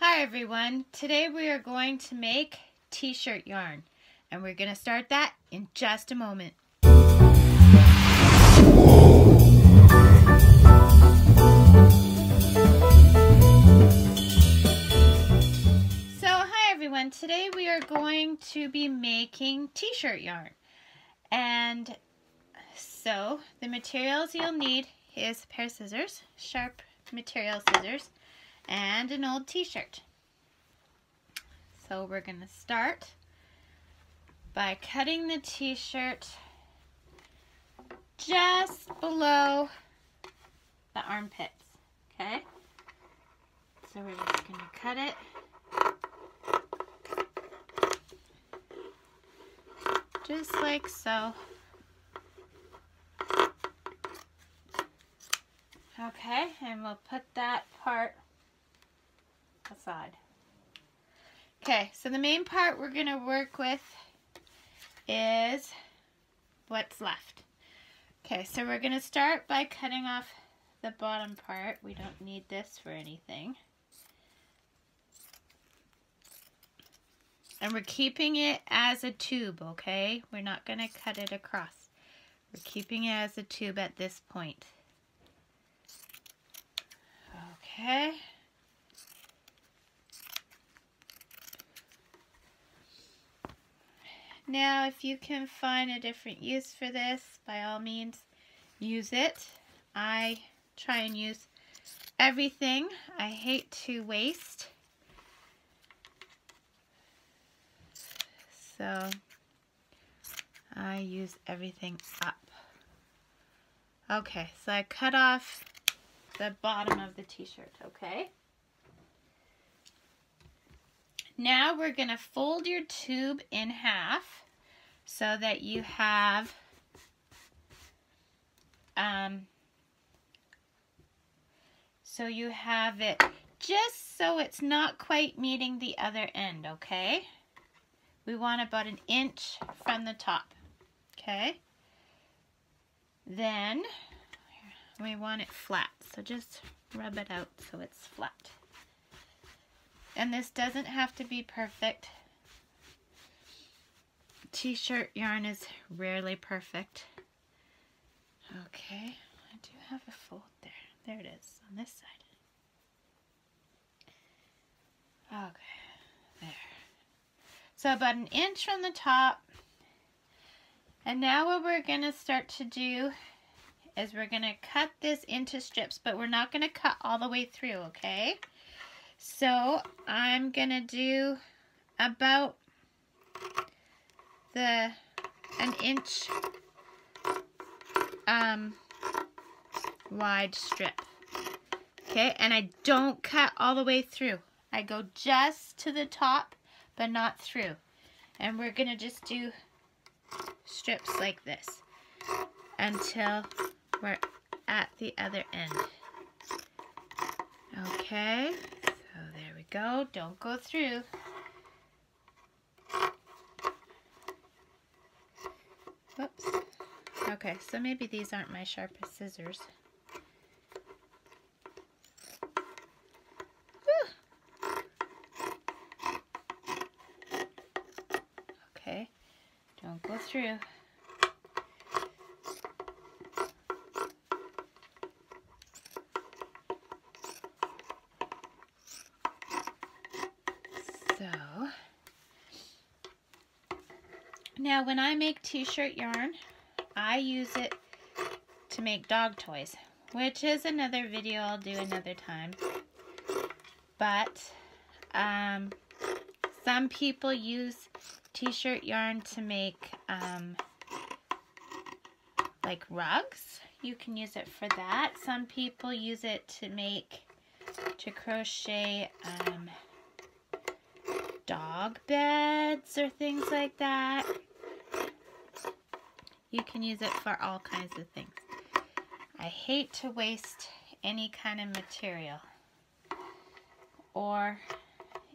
Hi everyone, today we are going to make t-shirt yarn and we're going to start that in just a moment. So hi everyone, today we are going to be making t-shirt yarn and so the materials you'll need is a pair of scissors, sharp material scissors, and an old t-shirt. So we're going to start by cutting the t-shirt just below the armpits, okay? So we're just going to cut it just like so. Okay, and we'll put that part aside. Okay, so the main part we're going to work with is what's left. Okay, so we're going to start by cutting off the bottom part. We don't need this for anything. And we're keeping it as a tube, okay? We're not going to cut it across. We're keeping it as a tube at this point. Okay. Now, if you can find a different use for this, by all means, use it. I try and use everything. I hate to waste. So, I use everything up. Okay, so I cut off the bottom of the t-shirt, okay? Now we're going to fold your tube in half so that you have um, so you have it just so it's not quite meeting the other end, okay? We want about an inch from the top, okay? Then we want it flat, so just rub it out so it's flat. And this doesn't have to be perfect. T-shirt yarn is rarely perfect. Okay, I do have a fold there. There it is, on this side. Okay, there. So about an inch from the top. And now what we're going to start to do is we're going to cut this into strips, but we're not going to cut all the way through, okay? So I'm going to do about the an inch um, wide strip. Okay, and I don't cut all the way through. I go just to the top, but not through. And we're going to just do strips like this until we're at the other end. Okay, so there we go. Don't go through. Whoops. Okay, so maybe these aren't my sharpest scissors. Okay, don't go through. So, now when I make t-shirt yarn, I use it to make dog toys, which is another video I'll do another time. But um, some people use t-shirt yarn to make um, like rugs. You can use it for that. Some people use it to make, to crochet um, dog beds or things like that. You can use it for all kinds of things. I hate to waste any kind of material or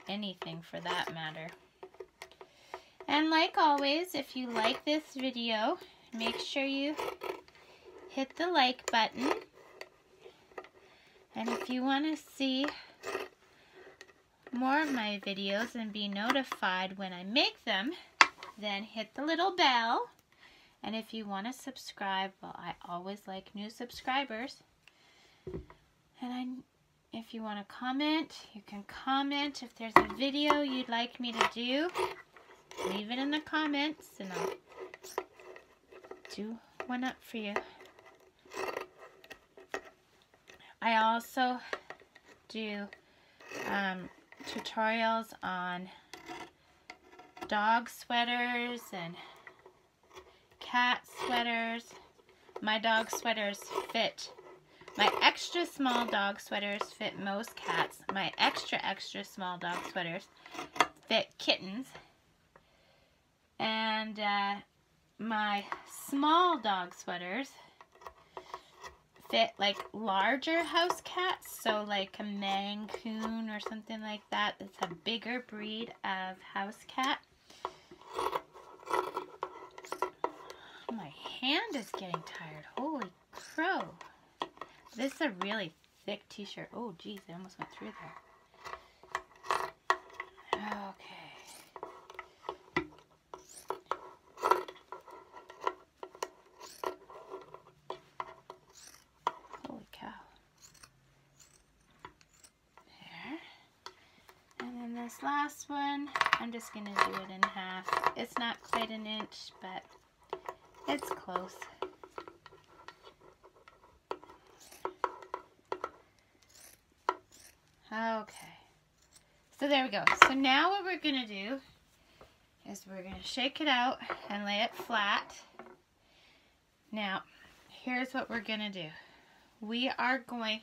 anything for that matter. And like always, if you like this video, make sure you hit the like button. And if you want to see more of my videos and be notified when I make them, then hit the little bell. And if you want to subscribe, well, I always like new subscribers. And I, if you want to comment, you can comment. If there's a video you'd like me to do, leave it in the comments and I'll do one up for you. I also do um, tutorials on dog sweaters and cat sweaters. My dog sweaters fit. My extra small dog sweaters fit most cats. My extra extra small dog sweaters fit kittens. And uh, my small dog sweaters fit like larger house cats, so like a Maine Coon or something like that. It's a bigger breed of house cat. My hand is getting tired. Holy crow. This is a really thick t-shirt. Oh geez, I almost went through there. Okay. Last one, I'm just going to do it in half. It's not quite an inch, but it's close. Okay. So there we go. So now what we're going to do is we're going to shake it out and lay it flat. Now, here's what we're going to do. We are going,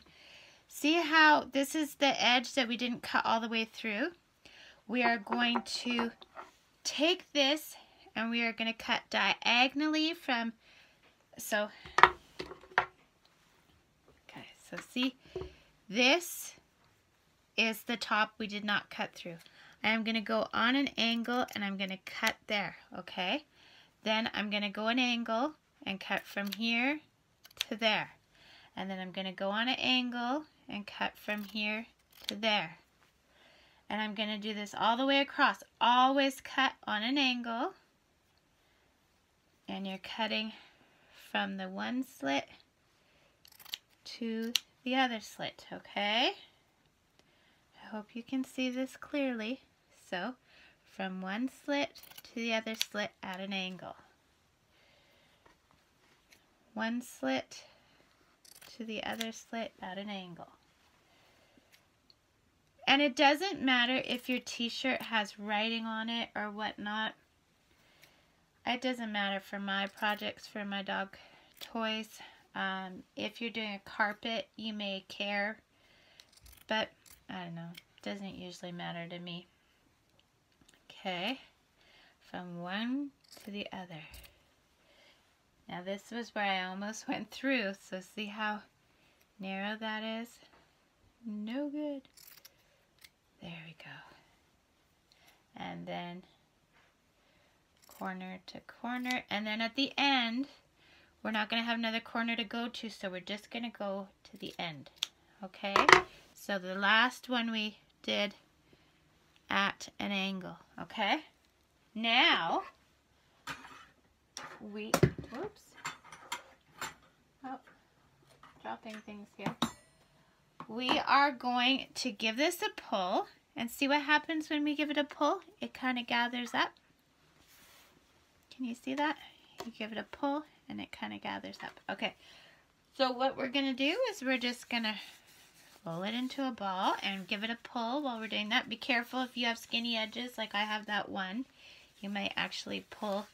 see how this is the edge that we didn't cut all the way through? We are going to take this and we are going to cut diagonally from, so, okay, so see, this is the top we did not cut through. I am going to go on an angle and I'm going to cut there, okay? Then I'm going to go an angle and cut from here to there. And then I'm going to go on an angle and cut from here to there. And I'm going to do this all the way across. Always cut on an angle. And you're cutting from the one slit to the other slit, okay? I hope you can see this clearly. So, from one slit to the other slit at an angle. One slit to the other slit at an angle. And it doesn't matter if your t-shirt has writing on it or whatnot. It doesn't matter for my projects, for my dog toys. Um, if you're doing a carpet, you may care. But, I don't know. Doesn't usually matter to me. Okay. From one to the other. Now this was where I almost went through. So see how narrow that is? No good. There we go. And then corner to corner. And then at the end, we're not going to have another corner to go to, so we're just going to go to the end. Okay? So the last one we did at an angle. Okay? Now, we, whoops. Oh, dropping things here we are going to give this a pull and see what happens when we give it a pull. It kind of gathers up. Can you see that? You give it a pull and it kind of gathers up. Okay, so what we're going to do is we're just going to roll it into a ball and give it a pull while we're doing that. Be careful if you have skinny edges like I have that one. You might actually pull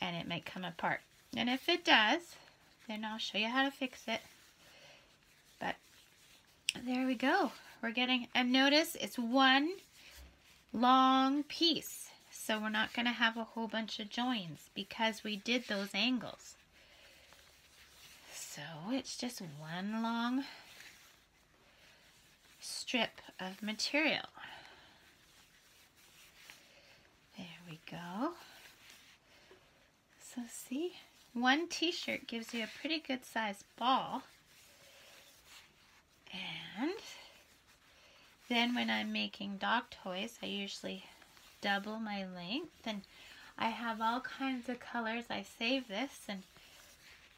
and it might come apart. And if it does, then I'll show you how to fix it. There we go. We're getting, and notice it's one long piece. So we're not going to have a whole bunch of joins because we did those angles. So it's just one long strip of material. There we go. So see, one t-shirt gives you a pretty good sized ball. And Then when I'm making dog toys, I usually double my length and I have all kinds of colors. I save this and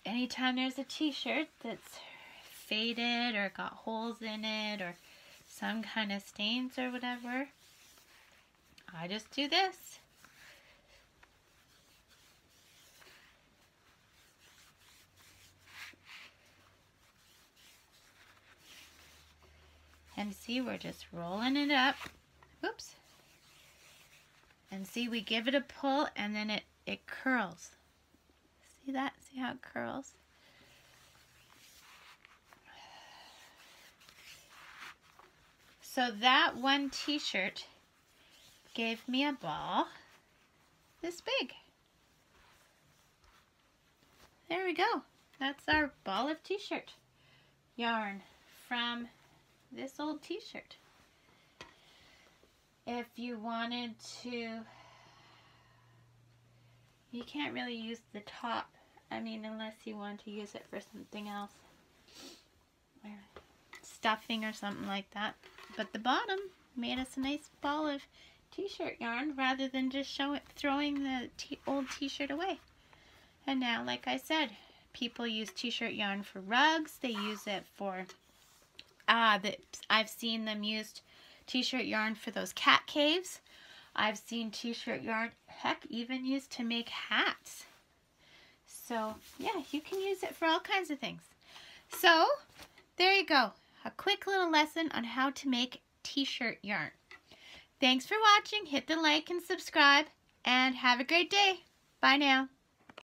anytime there's a t-shirt that's faded or got holes in it or some kind of stains or whatever, I just do this. And see, we're just rolling it up. Oops. And see, we give it a pull and then it, it curls. See that? See how it curls? So that one t-shirt gave me a ball this big. There we go. That's our ball of t-shirt yarn from this old t-shirt. If you wanted to, you can't really use the top, I mean, unless you want to use it for something else. Stuffing or something like that. But the bottom made us a nice ball of t-shirt yarn rather than just show it, throwing the old t-shirt away. And now, like I said, people use t-shirt yarn for rugs. They use it for uh, that I've seen them used t-shirt yarn for those cat caves. I've seen t-shirt yarn, heck, even used to make hats. So, yeah, you can use it for all kinds of things. So, there you go. A quick little lesson on how to make t-shirt yarn. Thanks for watching. Hit the like and subscribe. And have a great day. Bye now.